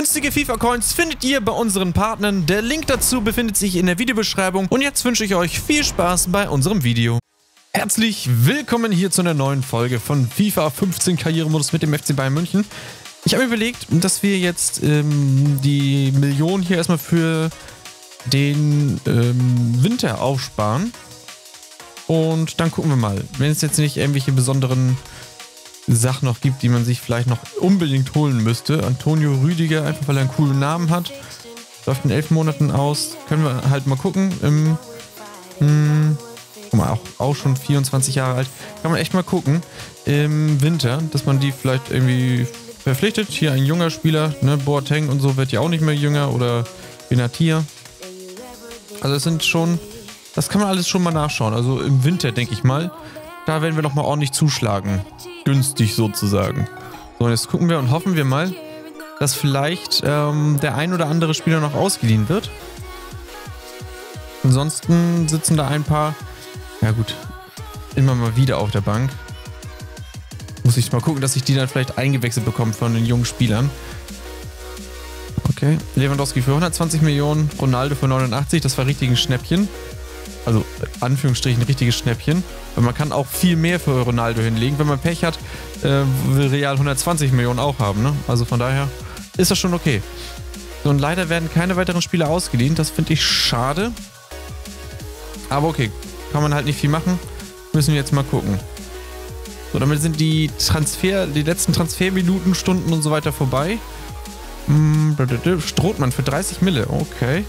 Günstige FIFA-Coins findet ihr bei unseren Partnern. Der Link dazu befindet sich in der Videobeschreibung. Und jetzt wünsche ich euch viel Spaß bei unserem Video. Herzlich willkommen hier zu einer neuen Folge von FIFA 15 Karrieremodus mit dem FC Bayern München. Ich habe mir überlegt, dass wir jetzt ähm, die Million hier erstmal für den ähm, Winter aufsparen. Und dann gucken wir mal. Wenn es jetzt nicht irgendwelche besonderen Sachen noch gibt, die man sich vielleicht noch unbedingt holen müsste. Antonio Rüdiger, einfach weil er einen coolen Namen hat. Läuft in elf Monaten aus. Können wir halt mal gucken. Im, hm, guck mal, auch, auch schon 24 Jahre alt. Kann man echt mal gucken. Im Winter, dass man die vielleicht irgendwie verpflichtet. Hier ein junger Spieler, ne, Boateng und so wird ja auch nicht mehr jünger. Oder Benatia. Also es sind schon, das kann man alles schon mal nachschauen. Also im Winter, denke ich mal. Da werden wir nochmal ordentlich zuschlagen. Günstig sozusagen. So, jetzt gucken wir und hoffen wir mal, dass vielleicht ähm, der ein oder andere Spieler noch ausgeliehen wird. Ansonsten sitzen da ein paar, ja gut, immer mal wieder auf der Bank. Muss ich mal gucken, dass ich die dann vielleicht eingewechselt bekomme von den jungen Spielern. Okay, Lewandowski für 120 Millionen, Ronaldo für 89, das war richtig ein Schnäppchen. Also, Anführungsstrichen, richtiges Schnäppchen. Weil man kann auch viel mehr für Ronaldo hinlegen. Wenn man Pech hat, äh, will Real 120 Millionen auch haben. Ne? Also von daher ist das schon okay. So, und leider werden keine weiteren Spieler ausgeliehen. Das finde ich schade. Aber okay, kann man halt nicht viel machen. Müssen wir jetzt mal gucken. So, damit sind die Transfer, die letzten Transferminuten, Stunden und so weiter vorbei. Hm, Strohmann für 30 Mille, okay.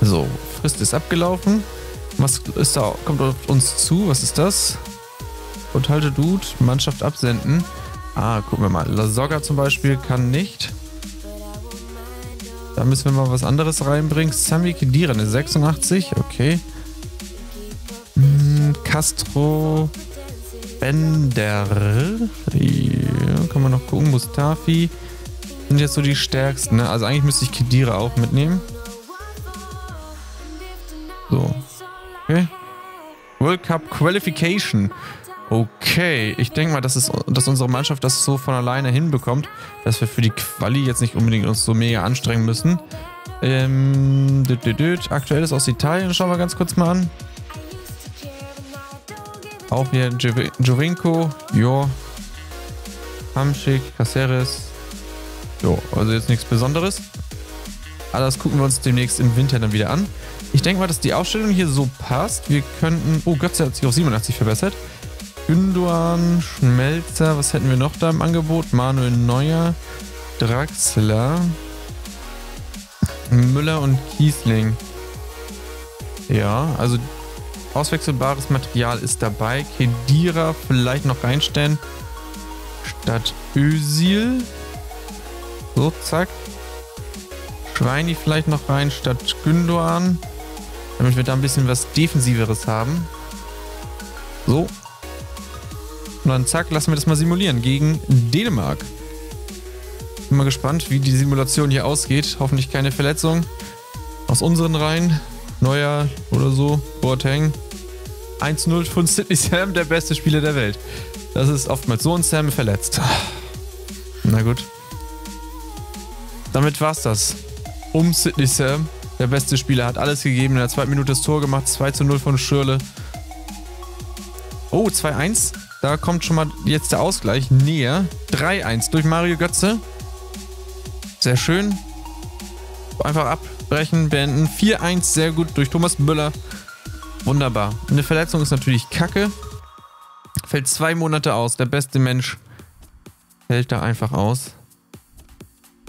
So, Frist ist abgelaufen. Was ist da, kommt auf uns zu? Was ist das? Und halte Dude, Mannschaft absenden. Ah, gucken wir mal. Lasogga zum Beispiel kann nicht. Da müssen wir mal was anderes reinbringen. Sami Kedira, eine 86, okay. Hm, Castro Bender. Ja, kann man noch gucken. Mustafi. Sind jetzt so die stärksten, ne? Also eigentlich müsste ich Kedira auch mitnehmen. So. Okay. World Cup Qualification. Okay, ich denke mal, dass, es, dass unsere Mannschaft das so von alleine hinbekommt, dass wir für die Quali jetzt nicht unbedingt uns so mega anstrengen müssen. Ähm, düt, düt, düt. Aktuelles aus Italien, schauen wir ganz kurz mal an. Auch hier Jovinko, jo. Hamschick, Caceres. Jo, also jetzt nichts Besonderes. Das gucken wir uns demnächst im Winter dann wieder an. Ich denke mal, dass die Aufstellung hier so passt. Wir könnten... Oh, Götze hat sich auf 87 verbessert. Günduan, Schmelzer, was hätten wir noch da im Angebot? Manuel Neuer, Draxler, Müller und Kiesling. Ja, also auswechselbares Material ist dabei. Kedira vielleicht noch reinstellen. Statt Ösil. So, zack. Schweini vielleicht noch rein statt Gündoan. Damit wir da ein bisschen was Defensiveres haben. So. Und dann zack, lassen wir das mal simulieren gegen Dänemark. Bin mal gespannt, wie die Simulation hier ausgeht. Hoffentlich keine Verletzung. Aus unseren Reihen. Neuer oder so. Boateng. 1-0 von Sidney Sam, der beste Spieler der Welt. Das ist oftmals so ein Sam verletzt. Na gut. Damit war's das um Sidney Sam. Der beste Spieler hat alles gegeben. In der zweiten Minute das Tor gemacht. 2 zu 0 von Schürle. Oh, 2-1. Da kommt schon mal jetzt der Ausgleich näher. 3-1 durch Mario Götze. Sehr schön. Einfach abbrechen, beenden. 4-1, sehr gut durch Thomas Müller. Wunderbar. Eine Verletzung ist natürlich kacke. Fällt zwei Monate aus. Der beste Mensch fällt da einfach aus.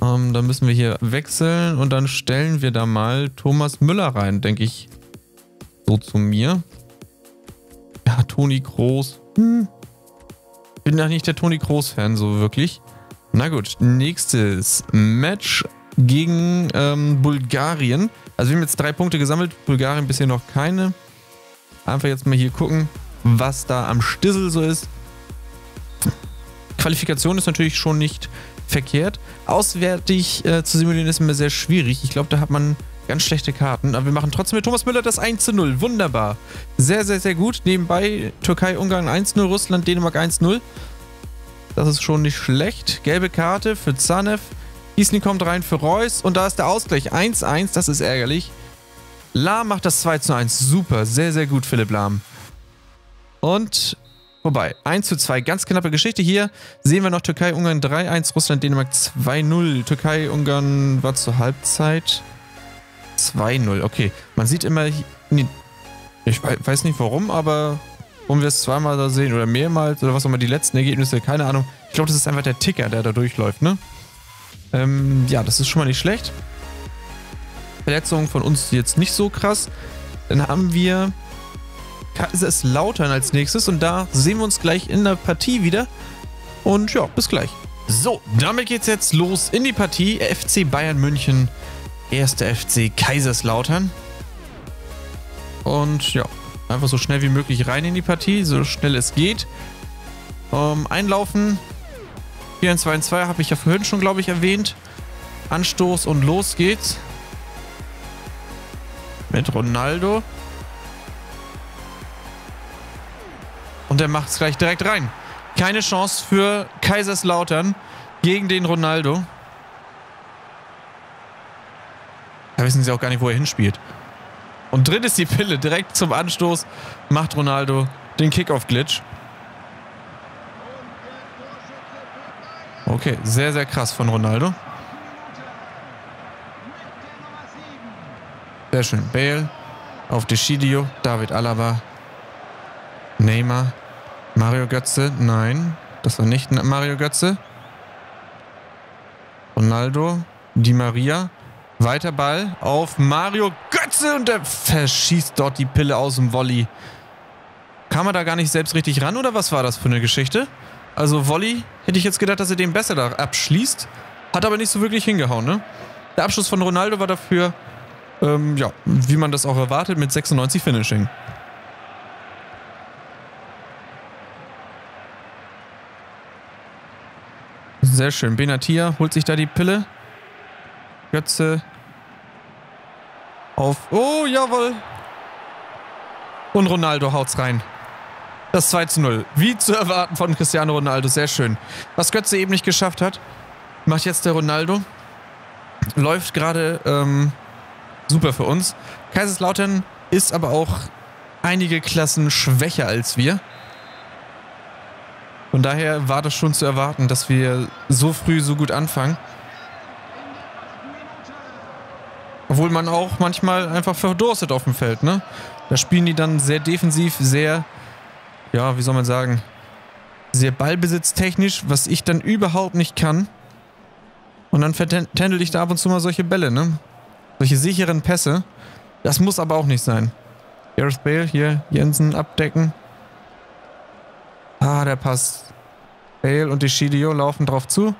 Ähm, dann müssen wir hier wechseln und dann stellen wir da mal Thomas Müller rein, denke ich. So zu mir. Ja, Toni Groß. Hm. Bin da nicht der Toni Groß-Fan, so wirklich. Na gut, nächstes Match gegen ähm, Bulgarien. Also wir haben jetzt drei Punkte gesammelt, Bulgarien bisher noch keine. Einfach jetzt mal hier gucken, was da am Stissel so ist. Qualifikation ist natürlich schon nicht verkehrt. Auswärtig äh, zu simulieren ist immer sehr schwierig. Ich glaube, da hat man ganz schlechte Karten. Aber wir machen trotzdem mit Thomas Müller das 1 zu 0. Wunderbar. Sehr, sehr, sehr gut. Nebenbei Türkei, Ungarn 1-0, Russland, Dänemark 1-0. Das ist schon nicht schlecht. Gelbe Karte für Zanev. Gießny kommt rein für Reus und da ist der Ausgleich 1-1, das ist ärgerlich. Lahm macht das 2 zu 1. Super, sehr, sehr gut, Philipp Lahm. Und vorbei. 1 zu 2, ganz knappe Geschichte. Hier sehen wir noch Türkei-Ungarn 3-1, Russland-Dänemark 2-0. Türkei-Ungarn war zur Halbzeit 2-0. Okay, man sieht immer... Ich weiß nicht warum, aber warum wir es zweimal da sehen oder mehrmals oder was auch immer die letzten Ergebnisse, keine Ahnung. Ich glaube, das ist einfach der Ticker, der da durchläuft, ne? Ähm, ja, das ist schon mal nicht schlecht. Verletzungen von uns jetzt nicht so krass. Dann haben wir Kaiserslautern als nächstes und da sehen wir uns gleich in der Partie wieder. Und ja, bis gleich. So, damit geht's jetzt los in die Partie. FC Bayern München, erster FC Kaiserslautern. Und ja, einfach so schnell wie möglich rein in die Partie, so schnell es geht. Ähm, einlaufen. 4 2 2 habe ich ja vorhin schon, glaube ich, erwähnt. Anstoß und los geht's mit Ronaldo. Und er macht es gleich direkt rein. Keine Chance für Kaiserslautern gegen den Ronaldo. Da wissen sie auch gar nicht, wo er hinspielt. Und drin ist die Pille. Direkt zum Anstoß macht Ronaldo den Kickoff-Glitch. Okay, sehr, sehr krass von Ronaldo. Sehr schön. Bale auf Deschidio, David Alaba, Neymar, Mario Götze. Nein, das war nicht Mario Götze. Ronaldo, Di Maria. Weiter Ball auf Mario Götze und er verschießt dort die Pille aus dem Volley. Kam er da gar nicht selbst richtig ran oder was war das für eine Geschichte? Also Volley hätte ich jetzt gedacht, dass er den besser da abschließt. Hat aber nicht so wirklich hingehauen, ne? Der Abschluss von Ronaldo war dafür ähm, ja, wie man das auch erwartet, mit 96 Finishing. Sehr schön. Benatia holt sich da die Pille. Götze. Auf. Oh, jawohl. Und Ronaldo haut's rein. Das 2 zu 0. Wie zu erwarten von Cristiano Ronaldo. Sehr schön. Was Götze eben nicht geschafft hat, macht jetzt der Ronaldo. Läuft gerade ähm, super für uns. Kaiserslautern ist aber auch einige Klassen schwächer als wir. Von daher war das schon zu erwarten, dass wir so früh so gut anfangen. Obwohl man auch manchmal einfach verdurstet auf dem Feld, ne? Da spielen die dann sehr defensiv, sehr, ja, wie soll man sagen, sehr ballbesitztechnisch, was ich dann überhaupt nicht kann. Und dann vertändel ich da ab und zu mal solche Bälle, ne? Solche sicheren Pässe. Das muss aber auch nicht sein. Gareth Bale, hier Jensen abdecken. Ah, der Pass. Bale und Deschidio laufen drauf zu.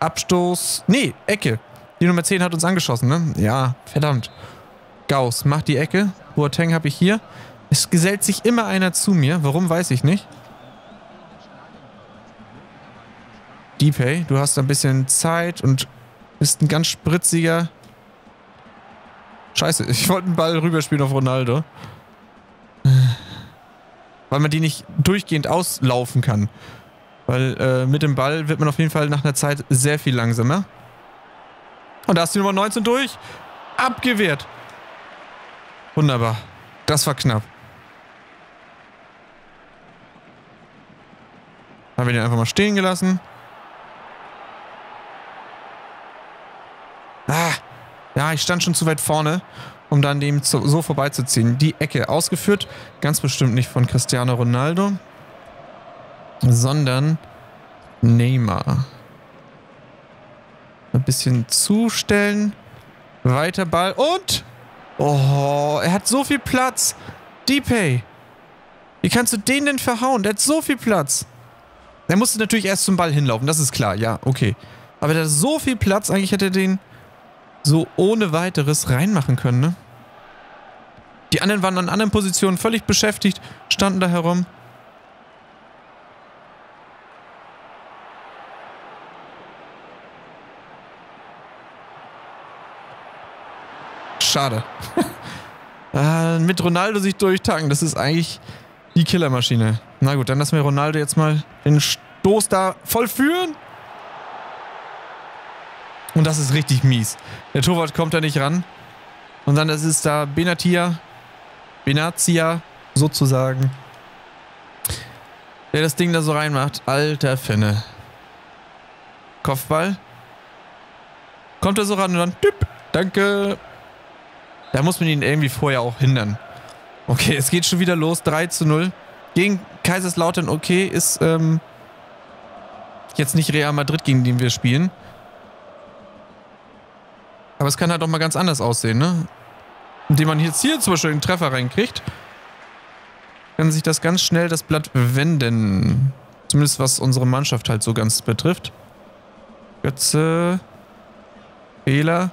Abstoß. Nee, Ecke. Die Nummer 10 hat uns angeschossen, ne? Ja, verdammt. Gauss macht die Ecke. Boateng habe ich hier. Es gesellt sich immer einer zu mir. Warum, weiß ich nicht. Deepay, du hast ein bisschen Zeit und bist ein ganz spritziger Scheiße, ich wollte einen Ball rüberspielen auf Ronaldo. Weil man die nicht durchgehend auslaufen kann. Weil äh, mit dem Ball wird man auf jeden Fall nach einer Zeit sehr viel langsamer. Und da ist die Nummer 19 durch. Abgewehrt. Wunderbar. Das war knapp. Haben wir den einfach mal stehen gelassen. Ah, ich stand schon zu weit vorne, um dann dem so vorbeizuziehen. Die Ecke ausgeführt, ganz bestimmt nicht von Cristiano Ronaldo, sondern Neymar. Ein bisschen zustellen. Weiter Ball und... Oh, er hat so viel Platz. Deepay. Wie kannst du den denn verhauen? Der hat so viel Platz. Er musste natürlich erst zum Ball hinlaufen, das ist klar. Ja, okay. Aber der hat so viel Platz, eigentlich hätte er den so ohne weiteres reinmachen können, ne? Die anderen waren an anderen Positionen völlig beschäftigt, standen da herum. Schade. äh, mit Ronaldo sich durchtanken, das ist eigentlich die Killermaschine. Na gut, dann lassen wir Ronaldo jetzt mal den Stoß da vollführen. Und das ist richtig mies. Der Torwart kommt da nicht ran. Und dann ist es da Benatia, Benatia sozusagen, der das Ding da so reinmacht. Alter Finne. Kopfball. Kommt er so ran und dann, düpp, danke. Da muss man ihn irgendwie vorher auch hindern. Okay, es geht schon wieder los. 3 zu 0. Gegen Kaiserslautern, okay, ist ähm, jetzt nicht Real Madrid, gegen den wir spielen. Aber es kann halt auch mal ganz anders aussehen, ne? Indem man jetzt hier zum Beispiel einen Treffer reinkriegt, kann sich das ganz schnell das Blatt wenden. Zumindest was unsere Mannschaft halt so ganz betrifft. Götze. Fehler.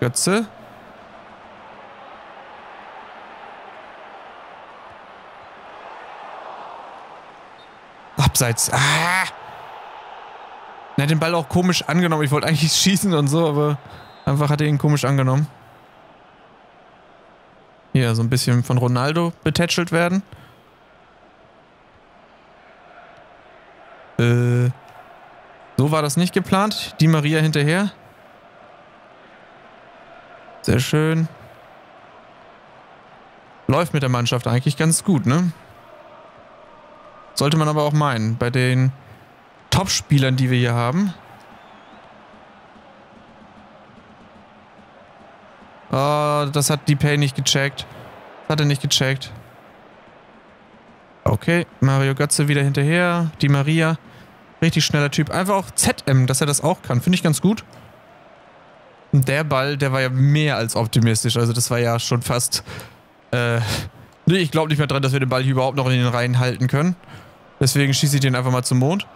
Götze. Abseits. Ah! Er hat den Ball auch komisch angenommen. Ich wollte eigentlich schießen und so, aber einfach hat er ihn komisch angenommen. Hier, so ein bisschen von Ronaldo betätschelt werden. Äh, so war das nicht geplant. Die Maria hinterher. Sehr schön. Läuft mit der Mannschaft eigentlich ganz gut, ne? Sollte man aber auch meinen, bei den Top-Spielern, die wir hier haben. Oh, das hat Pay nicht gecheckt. Das hat er nicht gecheckt. Okay, Mario Götze wieder hinterher. Die Maria. Richtig schneller Typ. Einfach auch ZM, dass er das auch kann. Finde ich ganz gut. Und der Ball, der war ja mehr als optimistisch. Also das war ja schon fast... Äh, nee, ich glaube nicht mehr dran, dass wir den Ball hier überhaupt noch in den Reihen halten können. Deswegen schieße ich den einfach mal zum Mond.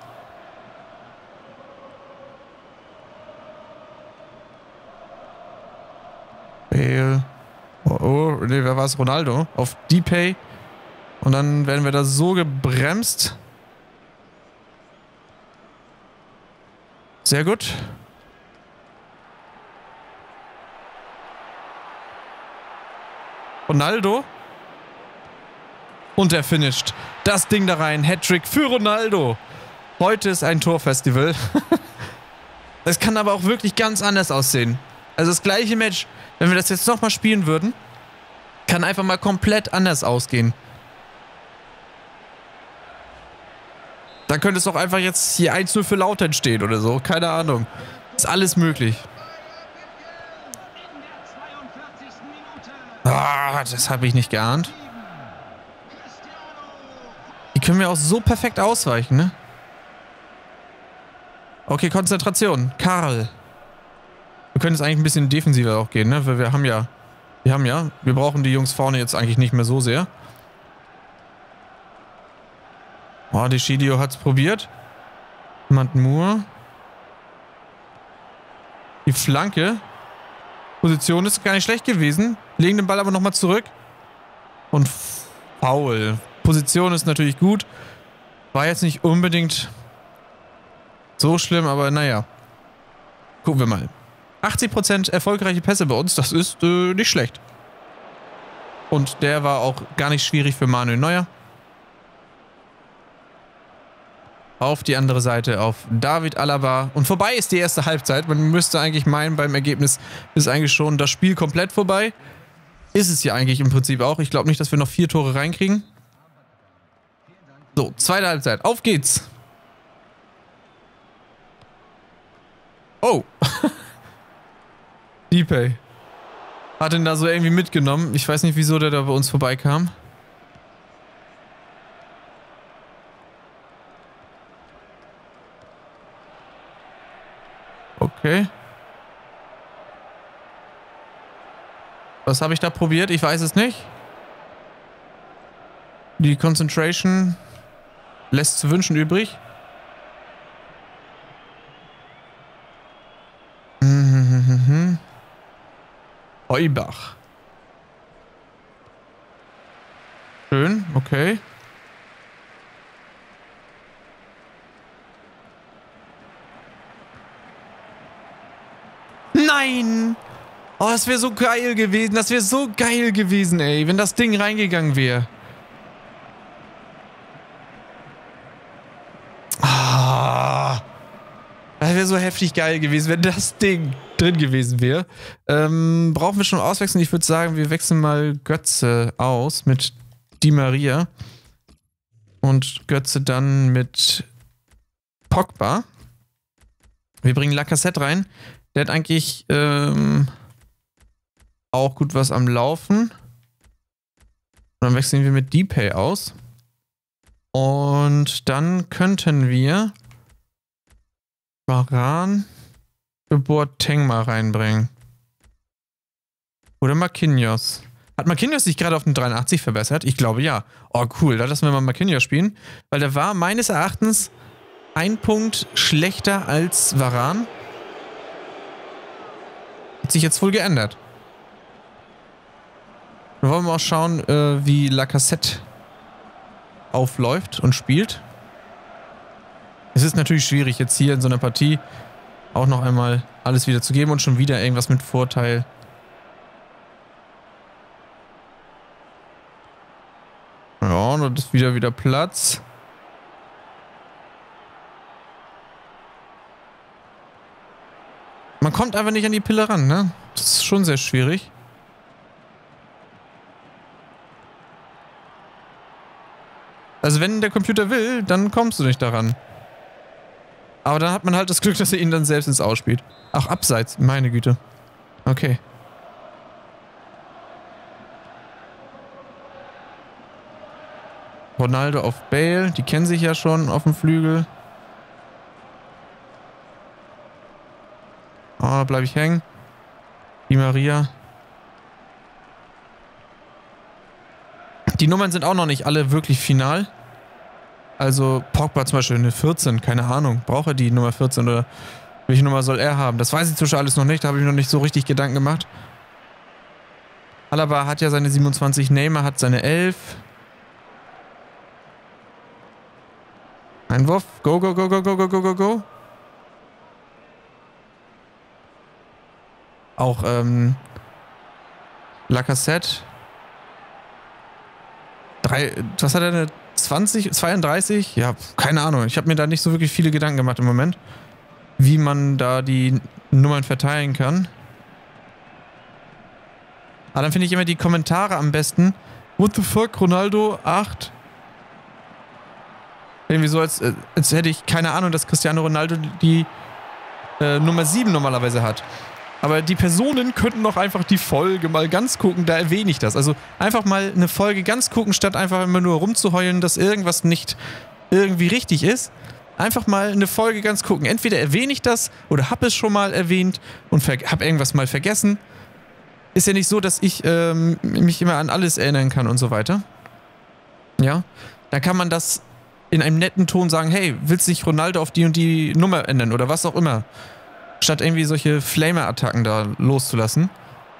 Bale. Oh, oh nee, wer war es? Ronaldo. Auf D-Pay. Und dann werden wir da so gebremst. Sehr gut. Ronaldo. Und er finisht. Das Ding da rein. Hattrick für Ronaldo. Heute ist ein Torfestival. Es kann aber auch wirklich ganz anders aussehen. Also das gleiche Match, wenn wir das jetzt nochmal spielen würden, kann einfach mal komplett anders ausgehen. Dann könnte es auch einfach jetzt hier 1-0 für Lautern stehen oder so. Keine Ahnung. Ist alles möglich. Ah, das habe ich nicht geahnt. Die können wir auch so perfekt ausweichen, ne? Okay, Konzentration. Karl. Können jetzt eigentlich ein bisschen defensiver auch gehen, ne? Weil wir haben ja... Wir haben ja... Wir brauchen die Jungs vorne jetzt eigentlich nicht mehr so sehr. Oh, die Shidio hat's probiert. Moore. Die Flanke. Position ist gar nicht schlecht gewesen. Legen den Ball aber nochmal zurück. Und faul. Position ist natürlich gut. War jetzt nicht unbedingt so schlimm, aber naja. Gucken wir mal. 80% erfolgreiche Pässe bei uns, das ist äh, nicht schlecht. Und der war auch gar nicht schwierig für Manuel Neuer. Auf die andere Seite auf David Alaba. Und vorbei ist die erste Halbzeit. Man müsste eigentlich meinen, beim Ergebnis ist eigentlich schon das Spiel komplett vorbei. Ist es ja eigentlich im Prinzip auch. Ich glaube nicht, dass wir noch vier Tore reinkriegen. So, zweite Halbzeit. Auf geht's. Oh. Deepay. Hat ihn da so irgendwie mitgenommen. Ich weiß nicht, wieso der da bei uns vorbeikam. Okay. Was habe ich da probiert? Ich weiß es nicht. Die Concentration lässt zu wünschen übrig. Heubach. Schön, okay. Nein! Oh, das wäre so geil gewesen. Das wäre so geil gewesen, ey, wenn das Ding reingegangen wäre. Wäre so heftig geil gewesen, wenn das Ding drin gewesen wäre. Ähm, brauchen wir schon auswechseln? Ich würde sagen, wir wechseln mal Götze aus mit Di Maria. Und Götze dann mit Pogba. Wir bringen Lacassette rein. Der hat eigentlich ähm, auch gut was am Laufen. Und dann wechseln wir mit Dpay aus. Und dann könnten wir Baran Boateng mal reinbringen. Oder Marquinhos. Hat Marquinhos sich gerade auf den 83 verbessert? Ich glaube ja. Oh cool, da lassen wir mal Marquinhos spielen. Weil der war meines Erachtens ein Punkt schlechter als Varan. Hat sich jetzt wohl geändert. Dann wollen wir mal schauen, äh, wie Lacassette aufläuft und spielt. Es ist natürlich schwierig, jetzt hier in so einer Partie auch noch einmal alles wieder zu geben und schon wieder irgendwas mit Vorteil. Ja, und ist wieder wieder Platz. Man kommt einfach nicht an die Pille ran, ne? Das ist schon sehr schwierig. Also wenn der Computer will, dann kommst du nicht daran. Aber dann hat man halt das Glück, dass er ihn dann selbst ins Ausspielt. Ach, abseits. Meine Güte. Okay. Ronaldo auf Bale. Die kennen sich ja schon auf dem Flügel. Oh, da bleibe ich hängen. Die Maria. Die Nummern sind auch noch nicht alle wirklich final. Also Pogba zum Beispiel eine 14, keine Ahnung. Braucht er die Nummer 14 oder welche Nummer soll er haben? Das weiß ich zwischen alles noch nicht, da habe ich noch nicht so richtig Gedanken gemacht. Alaba hat ja seine 27, Neymar hat seine 11. Einwurf. Go, go, go, go, go, go, go, go, go. Auch ähm, Lacassette. Drei, was hat er, eine 20, 32? Ja, keine Ahnung. Ich habe mir da nicht so wirklich viele Gedanken gemacht im Moment, wie man da die Nummern verteilen kann. Aber dann finde ich immer die Kommentare am besten. What the fuck, Ronaldo 8? Irgendwie so, als, äh, als hätte ich keine Ahnung, dass Cristiano Ronaldo die äh, Nummer 7 normalerweise hat. Aber die Personen könnten doch einfach die Folge mal ganz gucken, da erwähne ich das. Also einfach mal eine Folge ganz gucken, statt einfach immer nur rumzuheulen, dass irgendwas nicht irgendwie richtig ist. Einfach mal eine Folge ganz gucken. Entweder erwähne ich das oder habe es schon mal erwähnt und habe irgendwas mal vergessen. Ist ja nicht so, dass ich ähm, mich immer an alles erinnern kann und so weiter. Ja, da kann man das in einem netten Ton sagen, hey, willst du dich Ronaldo auf die und die Nummer ändern oder was auch immer statt irgendwie solche Flamer-Attacken da loszulassen.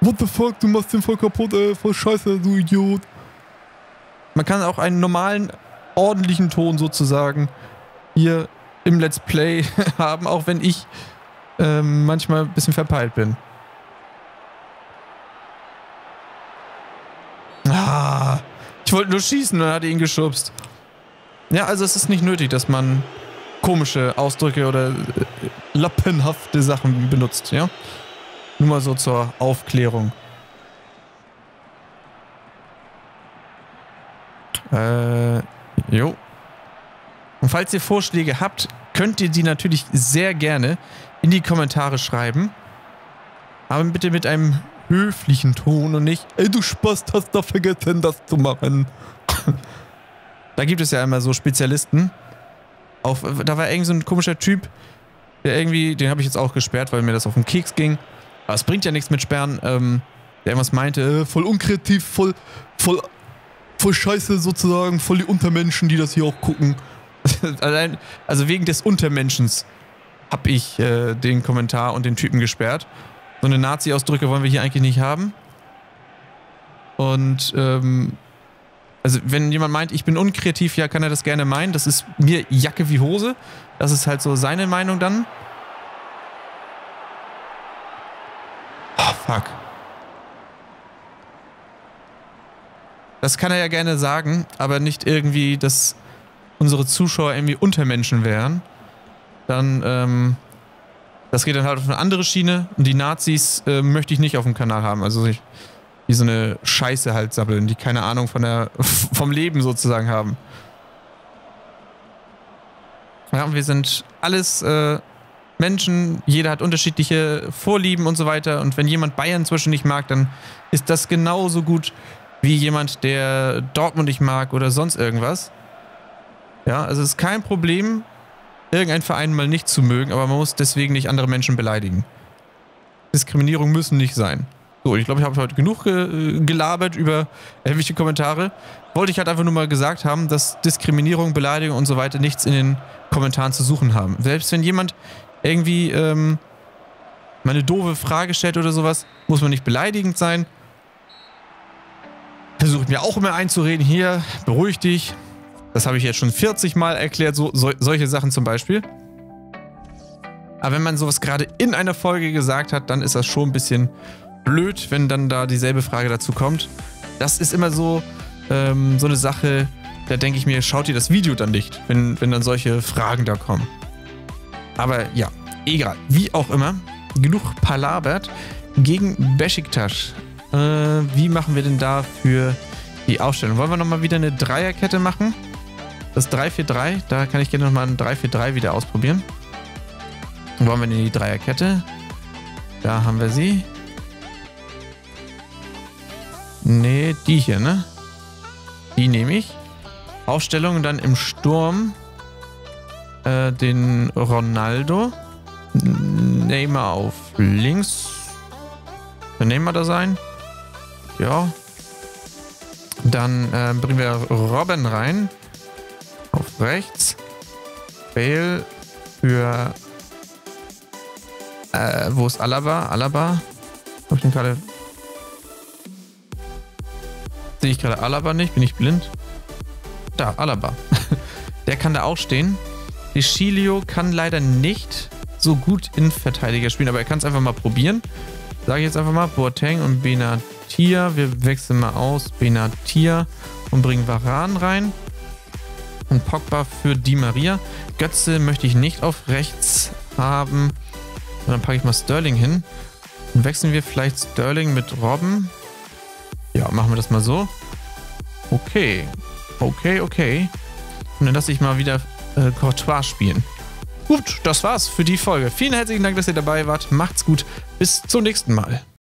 What the fuck, du machst den voll kaputt, ey, voll scheiße, du Idiot. Man kann auch einen normalen, ordentlichen Ton sozusagen hier im Let's Play haben, auch wenn ich ähm, manchmal ein bisschen verpeilt bin. Ah, ich wollte nur schießen und hat ihn geschubst. Ja, also es ist nicht nötig, dass man komische Ausdrücke oder äh, lappenhafte Sachen benutzt, ja? Nur mal so zur Aufklärung. Äh, jo. Und falls ihr Vorschläge habt, könnt ihr die natürlich sehr gerne in die Kommentare schreiben. Aber bitte mit einem höflichen Ton und nicht, ey du Spast, hast da vergessen, das zu machen. da gibt es ja immer so Spezialisten. Auf, da war irgend so ein komischer Typ, der irgendwie, den habe ich jetzt auch gesperrt, weil mir das auf den Keks ging. Aber es bringt ja nichts mit Sperren. Ähm, der irgendwas meinte, äh, voll unkreativ, voll, voll, voll scheiße sozusagen, voll die Untermenschen, die das hier auch gucken. Allein, also wegen des Untermenschens habe ich äh, den Kommentar und den Typen gesperrt. So eine Nazi-Ausdrücke wollen wir hier eigentlich nicht haben. Und ähm, also wenn jemand meint, ich bin unkreativ, ja, kann er das gerne meinen. Das ist mir Jacke wie Hose. Das ist halt so seine Meinung dann. Oh, fuck. Das kann er ja gerne sagen, aber nicht irgendwie, dass unsere Zuschauer irgendwie Untermenschen wären. Dann, ähm, Das geht dann halt auf eine andere Schiene. Und die Nazis äh, möchte ich nicht auf dem Kanal haben. Also ich, die so eine Scheiße halt sabbeln, die keine Ahnung von der, vom Leben sozusagen haben. Ja, wir sind alles äh, Menschen, jeder hat unterschiedliche Vorlieben und so weiter. Und wenn jemand Bayern zwischen nicht mag, dann ist das genauso gut wie jemand, der Dortmund nicht mag oder sonst irgendwas. Ja, also es ist kein Problem, irgendeinen Verein mal nicht zu mögen, aber man muss deswegen nicht andere Menschen beleidigen. Diskriminierung müssen nicht sein. So, ich glaube, ich habe heute genug ge gelabert über irgendwelche Kommentare. Wollte ich halt einfach nur mal gesagt haben, dass Diskriminierung, Beleidigung und so weiter nichts in den Kommentaren zu suchen haben. Selbst wenn jemand irgendwie ähm, mal eine doofe Frage stellt oder sowas, muss man nicht beleidigend sein. Versucht mir auch immer einzureden, hier, beruhig dich. Das habe ich jetzt schon 40 Mal erklärt, so, so, solche Sachen zum Beispiel. Aber wenn man sowas gerade in einer Folge gesagt hat, dann ist das schon ein bisschen blöd, wenn dann da dieselbe Frage dazu kommt. Das ist immer so, ähm, so eine Sache, da denke ich mir, schaut ihr das Video dann nicht, wenn, wenn dann solche Fragen da kommen. Aber ja, egal. Wie auch immer, genug palabert gegen Besiktas. Äh, wie machen wir denn da für die Aufstellung? Wollen wir nochmal wieder eine Dreierkette machen? Das 3-4-3, da kann ich gerne nochmal ein 3-4-3 wieder ausprobieren. Wollen wir denn die Dreierkette? Da haben wir sie. Die hier, ne? Die nehme ich. Aufstellung dann im Sturm. Äh, den Ronaldo. Neymar auf links. Soll Neymar da sein? Ja. Dann äh, bringen wir Robin rein. Auf rechts. Bale für... Äh, wo ist Alaba? Alaba? Hab ich den gerade Sehe ich gerade Alaba nicht? Bin ich blind? Da, Alaba. Der kann da auch stehen. Deschilio kann leider nicht so gut in Verteidiger spielen, aber er kann es einfach mal probieren. Sage ich jetzt einfach mal Boateng und Benatia. Wir wechseln mal aus Benatia und bringen Varan rein. Und Pogba für Di Maria. Götze möchte ich nicht auf rechts haben. Und dann packe ich mal Sterling hin. Dann wechseln wir vielleicht Sterling mit Robben. Ja, machen wir das mal so. Okay. Okay, okay. Und dann lasse ich mal wieder äh, Courtois spielen. Gut, das war's für die Folge. Vielen herzlichen Dank, dass ihr dabei wart. Macht's gut. Bis zum nächsten Mal.